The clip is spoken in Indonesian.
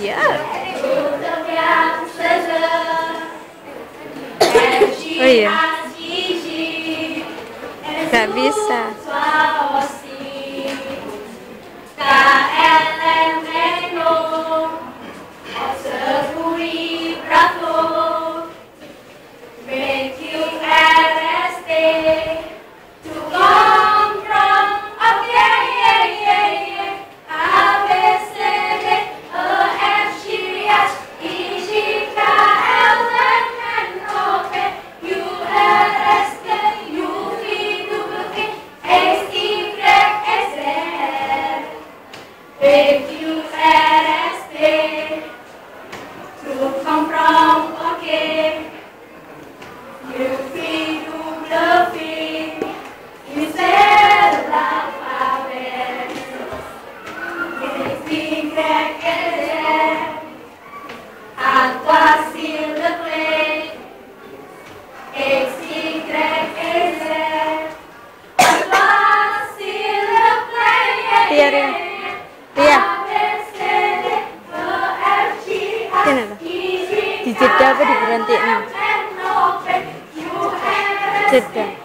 Yeah. Oh yeah. Cabeça. Thank you. Iya. Ini. Di jeda apa di berhenti? Hmm. Jeda.